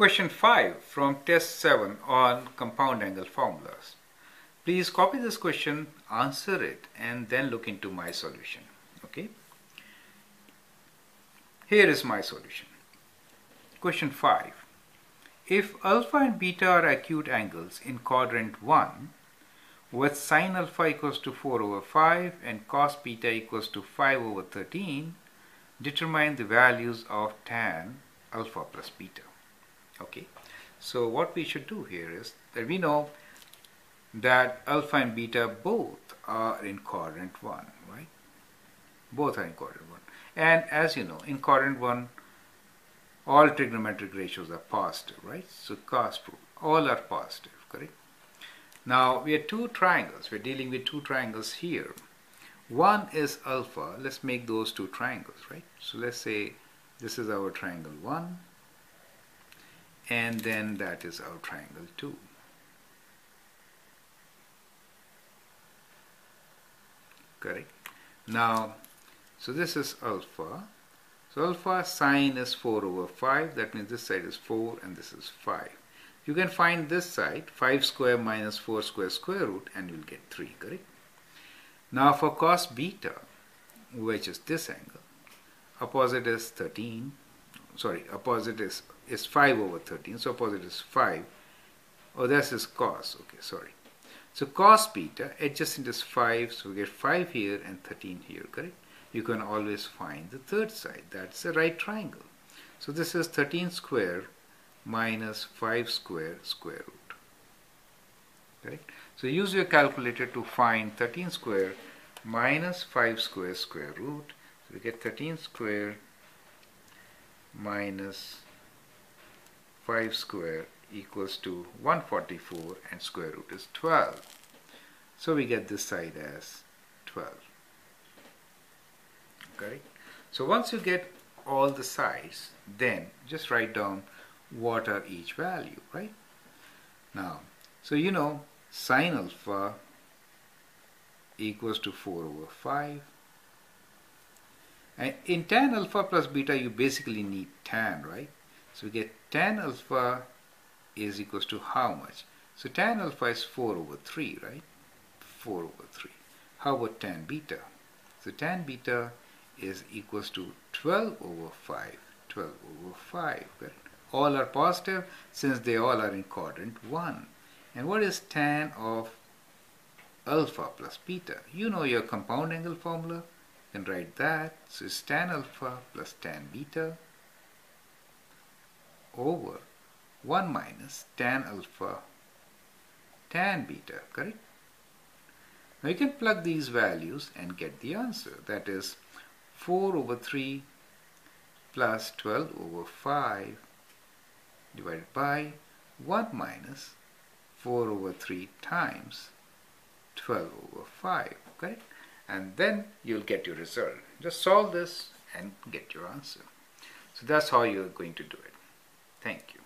Question 5 from test 7 on compound angle formulas. Please copy this question, answer it and then look into my solution. Okay. Here is my solution. Question 5. If alpha and beta are acute angles in quadrant 1 with sine alpha equals to 4 over 5 and cos beta equals to 5 over 13, determine the values of tan alpha plus beta. Okay, so what we should do here is that we know that alpha and beta both are in quadrant 1, right? Both are in quadrant 1. And as you know, in quadrant 1, all trigonometric ratios are positive, right? So cos proof, all are positive, correct? Now we have two triangles. We're dealing with two triangles here. One is alpha. Let's make those two triangles, right? So let's say this is our triangle 1 and then that is our triangle 2. Correct? Now, so this is alpha. So alpha sine is 4 over 5. That means this side is 4 and this is 5. You can find this side 5 square minus 4 square square root and you'll get 3. Correct? Now for cos beta, which is this angle, opposite is 13. Sorry, opposite is, is 5 over 13. So opposite is 5. Oh, this is cos. Okay, sorry. So cos beta adjacent is 5. So we get 5 here and 13 here. Correct? you can always find the third side. That's the right triangle. So this is 13 square minus 5 square square root. Correct? So use your calculator to find 13 square minus 5 square square root. So we get 13 square minus 5 square equals to 144 and square root is 12. So we get this side as 12 correct? So once you get all the sides, then just write down what are each value, right? Now, so you know sine alpha equals to 4 over 5. And in tan alpha plus beta, you basically need tan, right? So we get tan alpha is equals to how much? So tan alpha is 4 over 3, right? 4 over 3. How about tan beta? So tan beta is equals to 12 over 5. 12 over 5. All are positive since they all are in quadrant 1. And what is tan of alpha plus beta? You know your compound angle formula. Can write that. So it's tan alpha plus tan beta over 1 minus tan alpha tan beta, correct? Now you can plug these values and get the answer. That is 4 over 3 plus 12 over 5 divided by 1 minus 4 over 3 times 12 over 5 correct and then you'll get your result. Just solve this and get your answer. So that's how you're going to do it. Thank you